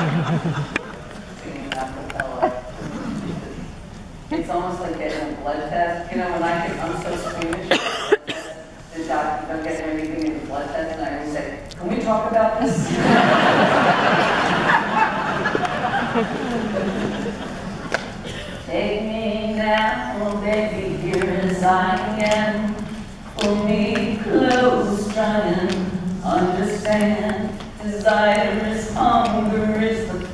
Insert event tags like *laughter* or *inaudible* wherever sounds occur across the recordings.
*laughs* It's almost like getting a blood test. You know, when I get, I'm so squeamish. *coughs* The doctor, don't get everything in the blood test, and I always say, can we talk about this? *laughs* Take me now, oh, baby, here as I am. Pull me close, try and understand. Desire is the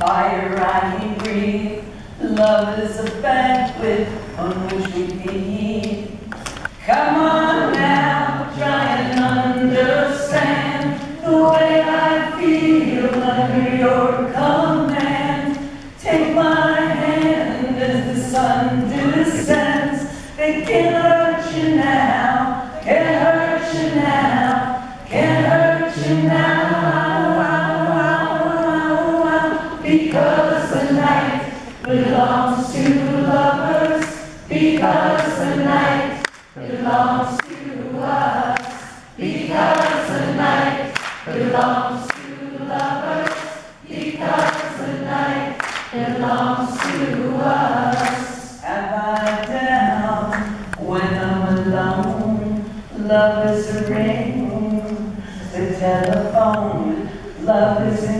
fire I breathe. Love is a banquet on which we feed. Come on now, try and understand the way I feel belongs to lovers, because the night belongs to us, because the night belongs to lovers, because the night belongs to us. Have I down when I'm alone? Love is a ring, the telephone. Love is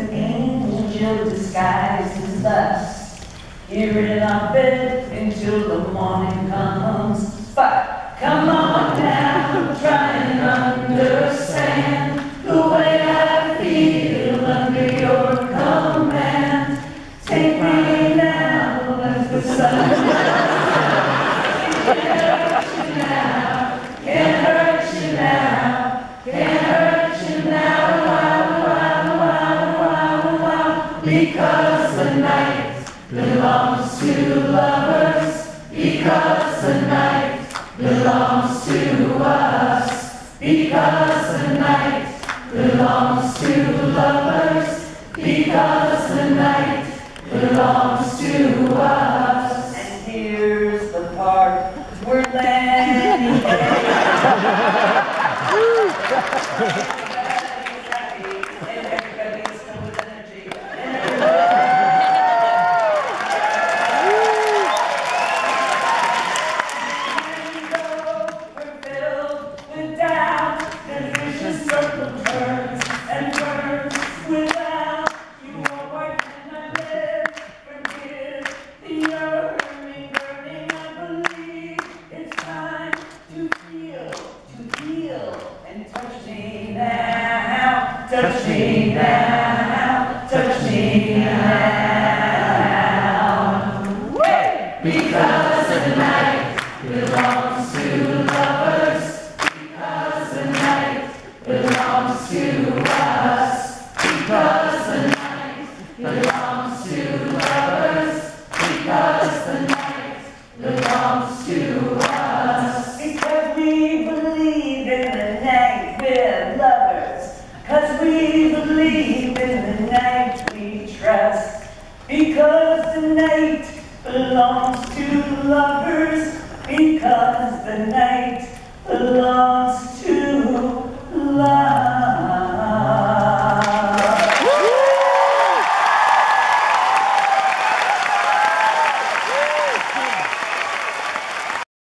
Here in our bed until the morning comes. But come on now, try and understand the way I feel under your command. Take me now as the sun. Can't hurt you now, can't hurt you now, wow, wow, wow, wow. Because belongs to lovers, because the night belongs to us, because the night belongs to lovers, because the night belongs to us. And here's the part we're landing. *laughs* touch me now, touch me now. Because the night belongs to lovers, because the night belongs to us, because the night belongs to lovers, because the night belongs believe in the night we trust, because the night belongs to lovers, because the night belongs